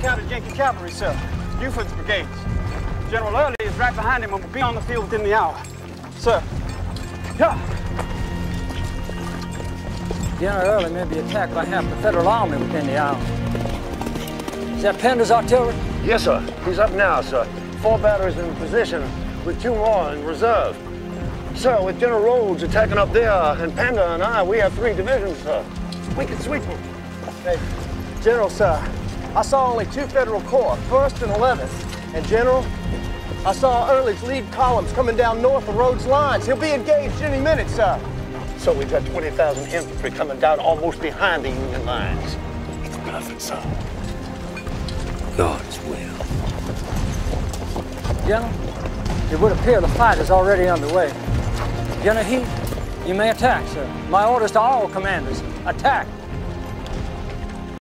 County Yankee Cavalry, sir. Buford's brigades. General Early is right behind him and will be on the field within the hour. Sir. Yeah. General Early may be attacked by half the Federal Army within the hour. Is that Pender's artillery? Yes, sir. He's up now, sir. Four batteries in position with two more in reserve. Sir, with General Rodes attacking up there and Pender and I, we have three divisions, sir. We can sweep them. Hey, General, sir, I saw only two Federal Corps, 1st and 11th. And General, I saw Early's lead columns coming down north of Rodes' lines. He'll be engaged any minute, sir. So we've got 20,000 infantry coming down almost behind the Union lines. It's perfect, sir. God's will. General, it would appear the fight is already underway. General Heth, you may attack, sir. My orders to all commanders, attack.